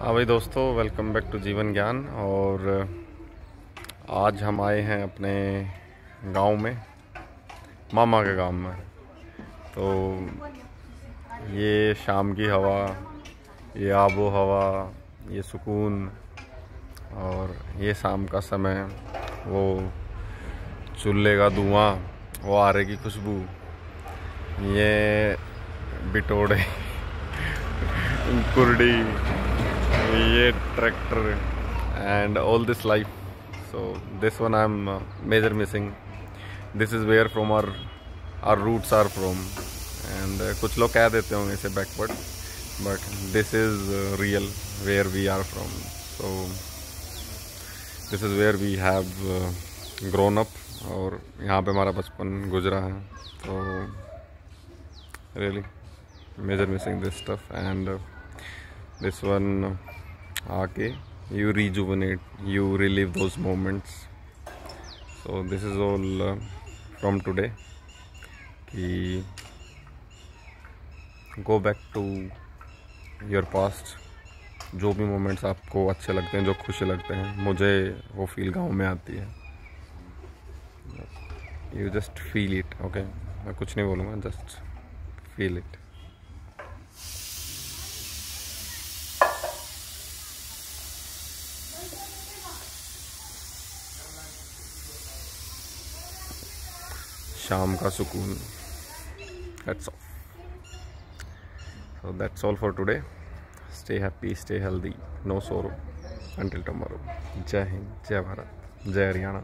हाँ भाई दोस्तों वेलकम बैक टू जीवन ज्ञान और आज हम आए हैं अपने गाँव में, मामा के गाँव में। तो ये शाम की हवा, ये आबो हवा ये सुकून और ये शाम का समय, वो चूल्हे का धुआँ, वो आरे की खुशबू, ये बिटोड़े, कुर्डी ये tractor and all this life so this one I am major missing this is where from our our roots are from and कुछ लोग कह देते होंगे इसे backward but this is real where we are from so this is where we have grown up और यहाँ पे हमारा बचपन गुजरा है। तो really major missing this stuff and this one आके you rejuvenate you relieve those moments so this is all from today कि go back to your past जो भी मोमेंट्स आपको अच्छे लगते हैं, जो खुश लगते हैं, मुझे वो फील गाँव में आती है। You just feel it okay मैं कुछ नहीं बोलूँगा जस्ट फील इट शाम का सुकून। That's all so that's all for today stay happy stay healthy no sorrow until tomorrow जय हिंद जय भारत जय हरियाणा